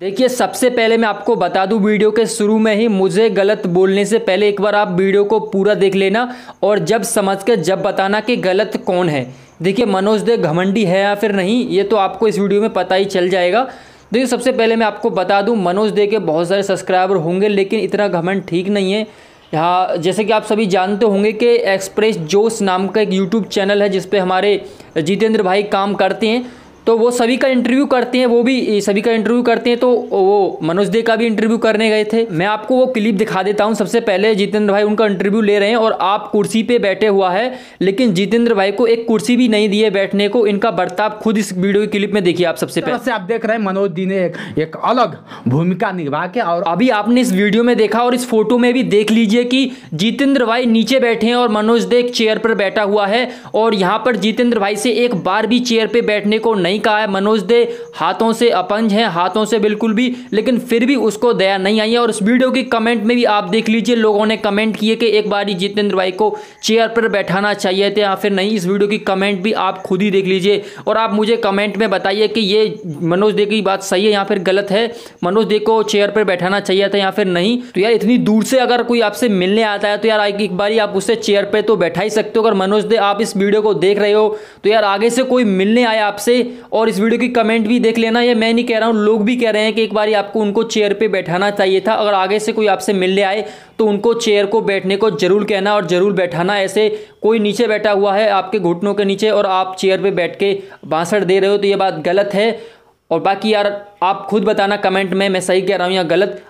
देखिए, सबसे पहले मैं आपको बता दूँ, वीडियो के शुरू में ही मुझे गलत बोलने से पहले एक बार आप वीडियो को पूरा देख लेना और जब समझ के जब बताना कि गलत कौन है। देखिए, मनोज दे घमंडी है या फिर नहीं, ये तो आपको इस वीडियो में पता ही चल जाएगा। देखिए, सबसे पहले मैं आपको बता दूँ, मनोज दे के बहुत सारे सब्सक्राइबर होंगे, लेकिन इतना घमंड ठीक नहीं है। यहाँ, जैसे कि आप सभी जानते होंगे कि एक्सप्रेस जोश नाम का एक यूट्यूब चैनल है, जिस पे हमारे जितेंद्र भाई काम करते हैं। तो वो सभी का इंटरव्यू करते हैं वो भी सभी का इंटरव्यू करते हैं तो वो मनोज दे का भी इंटरव्यू करने गए थे। मैं आपको वो क्लिप दिखा देता हूँ। सबसे पहले जितेंद्र भाई उनका इंटरव्यू ले रहे हैं और आप कुर्सी पे बैठे हुआ है लेकिन जितेंद्र भाई को एक कुर्सी भी नहीं दी है बैठने को। इनका बर्ताव खुद इस वीडियो की क्लिप में देखिए आप सबसे पहले। से आप देख रहे हैं मनोज दी ने एक, एक अलग भूमिका निभा के और अभी आपने इस वीडियो में देखा और इस फ़ोटो में भी देख लीजिए कि जितेंद्र भाई नीचे बैठे हैं और मनोज दे एक चेयर पर बैठा हुआ है और यहाँ पर जितेंद्र भाई से एक बार भी चेयर पे बैठने को नहीं कहा है। मनोज दे हाथों से अपंज हैं, हाथों से बिल्कुल भी, लेकिन फिर भी उसको दया नहीं आई है। और इस वीडियो की कमेंट में भी आप देख लीजिए, लोगों ने कमेंट किए कि एक बार जितेंद्र भाई को चेयर पर बैठाना चाहिए थे या फिर नहीं। इस वीडियो की कमेंट भी आप खुद ही देख लीजिए और आप मुझे कमेंट में बताइए कि ये मनोज दे की बात सही है या फिर गलत है। मनोज दे को चेयर पर बैठाना चाहिए था या फिर नहीं? तो यार इतनी दूर से अगर कोई आपसे मिलने आता है तो यार एक बार आप उससे चेयर पर तो बैठा ही सकते हो। अगर मनोज दे आप इस वीडियो को देख रहे हो तो यार आगे से कोई मिलने आया आपसे और इस वीडियो की कमेंट भी देख लेना। ये मैं नहीं कह रहा हूँ, लोग भी कह रहे हैं कि एक बार आपको उनको चेयर पर बैठाना चाहिए था। अगर आगे से कोई आपसे मिलने आए तो उनको चेयर को बैठने को ज़रूर कहना और ज़रूर बैठाना। ऐसे कोई नीचे बैठा हुआ है आपके घुटनों के नीचे और आप चेयर पर बैठ के बांसड़ दे रहे हो तो ये बात गलत है। और बाकी यार, आप खुद बताना कमेंट में, मैं सही कह रहा हूँ या गलत।